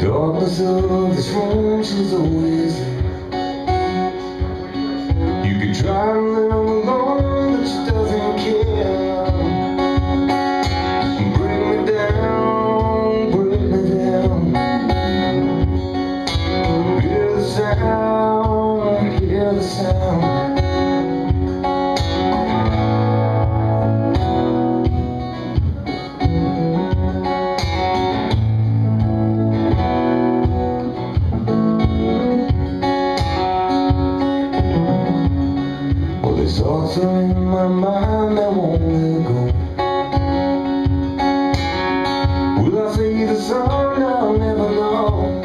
darkness of this room, she's always are in my mind that won't let go. Will I see the sun? I'll never know.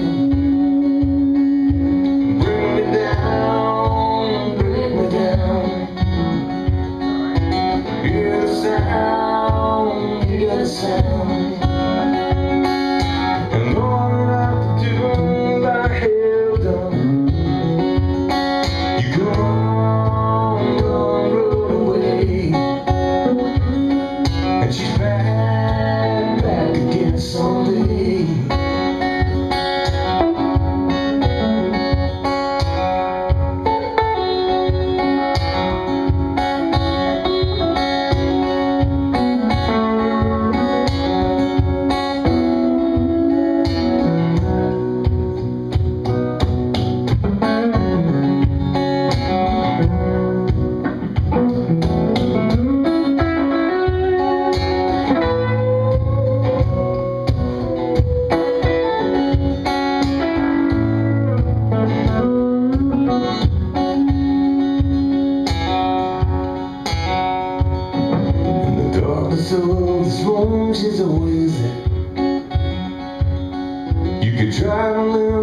Bring me down, bring me down. Hear the sound, hear the sound. She's darkness of this room, she's always there. You could try to live